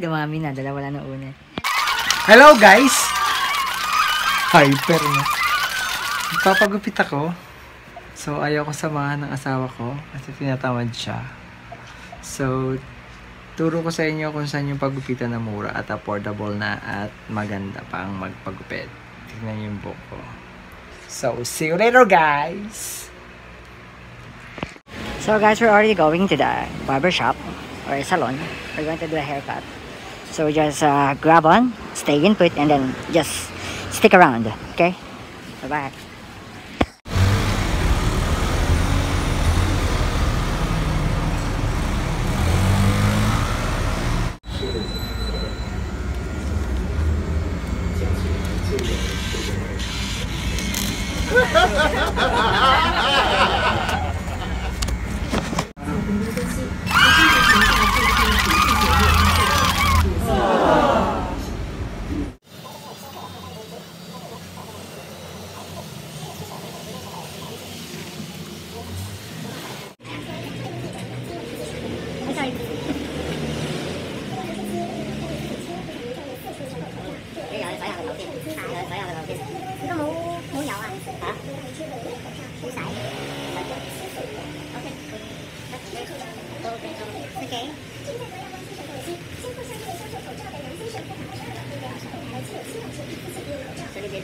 dumami na. Dalawa lang na una. Hello guys! Hyper na. Papagupit ako. So, ayaw ko samahan ng asawa ko kasi tinatamad siya. So, turo ko sa inyo kung saan yung pagupitan na mura at affordable na at maganda pang magpagupit. Tingnan niyo yung buhok ko. So, see you later guys! So guys, we're already going to the barber shop or salon. We're going to do a haircut. So just uh, grab on, stay in put, and then just stick around. Okay? Bye bye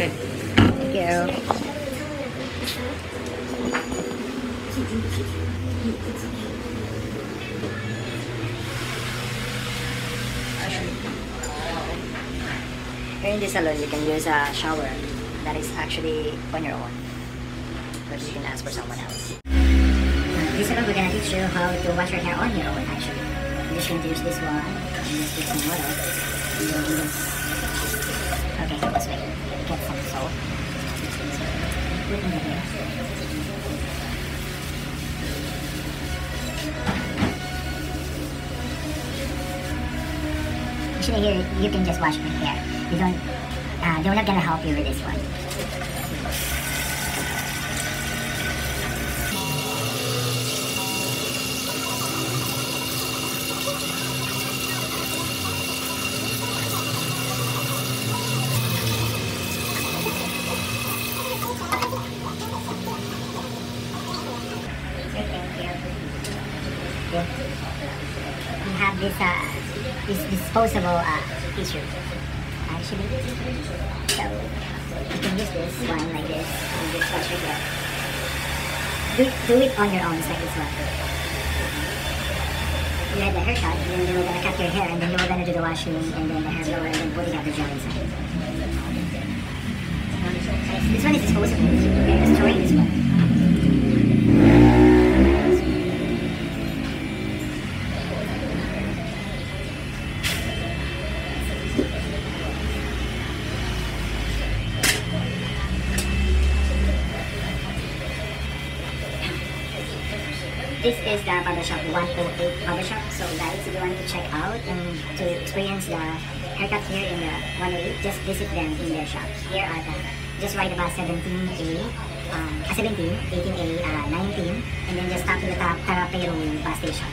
Okay. Thank you. Here in this salon, you can use a shower that is actually on your own. But you can ask for someone else. This one, we're gonna teach you how to wash your hair on your own, actually. I'm just going to use this one, and put some then we this way. Get some salt. Put in hair. Actually, here, you can just wash your hair. You don't... Uh, they're not gonna help you with this one. we have this uh, this disposable uh, tissue. Actually, so you can use this one like this and just wash your hair. Do, do it on your own, like this one. You had the haircut, and then they were gonna cut your hair, and then you were gonna do the washing, and then the hair blower, and then putting out the gel inside. This one is disposable. Okay, just throwing this one. This is the barbershop 108 barbershop. So guys, if you want to check out and to experience the haircut here in the 108, just visit them in their shop. Here are the, just right about 17A, um, uh, 17, 18A, uh, 19, and then just stop to the top, Tarapero bus station.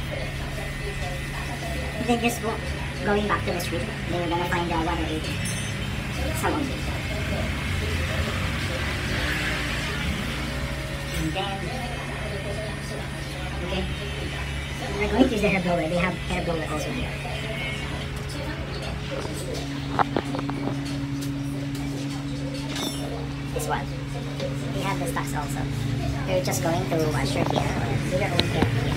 Then just go, going back to the street, then you're gonna find the 108 salon. And then Okay. We're going to use the hair blower. They have hair blower also here. This one. They have the stocks also. You're just going to wash your hair or do your own hair.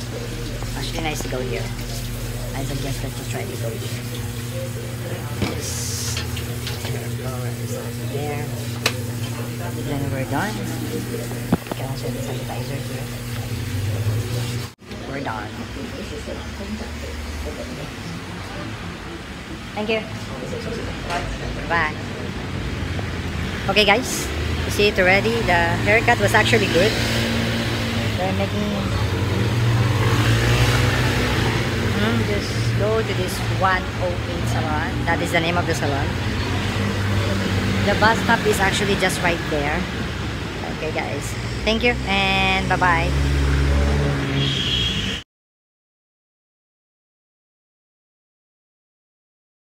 Actually nice to go here. I suggest that you try to go here. There. Then we're done. You can also the sanitizer here. We're done. Thank you. Bye. Okay guys, you see it already. The haircut was actually good. They're making... just go to this 108 salon. That is the name of the salon. The bus stop is actually just right there. Okay guys. Thank you and bye-bye.